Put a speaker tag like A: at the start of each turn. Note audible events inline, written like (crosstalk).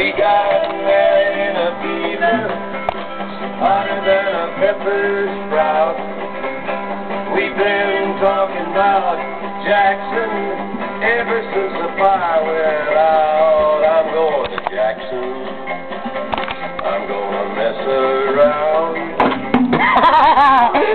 A: We got married in a fever, hotter than a pepper sprout. We've been talking about Jackson ever since the fire went out. I'm going to Jackson. I'm going to mess around. (laughs)